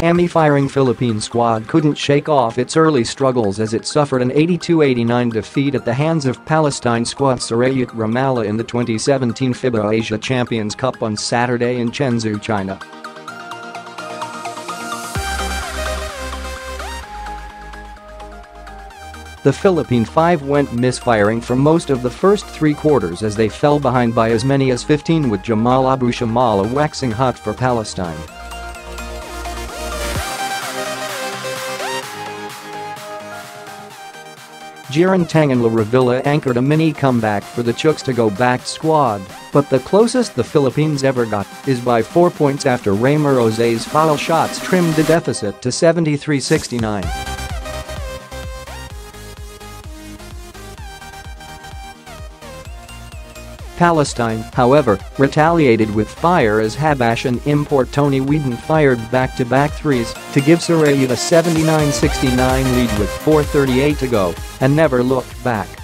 Amy-firing Philippine squad couldn't shake off its early struggles as it suffered an 82-89 defeat at the hands of Palestine squad Sareyyet Ramallah in the 2017 FIBA Asia Champions Cup on Saturday in Chenzhou, China. The Philippine Five went misfiring for most of the first three quarters as they fell behind by as many as 15 with Jamal Abu Shamala waxing hot for Palestine. Jeron Teng and LA Revilla anchored a mini comeback for the Chooks to go back squad, but the closest the Philippines ever got is by four points after Raymar Jose's foul shots trimmed the deficit to 73-69. Palestine, however, retaliated with fire as Habash and import Tony Weeden fired back-to-back threes to give Sareyyet a 79-69 lead with 4.38 to go and never looked back.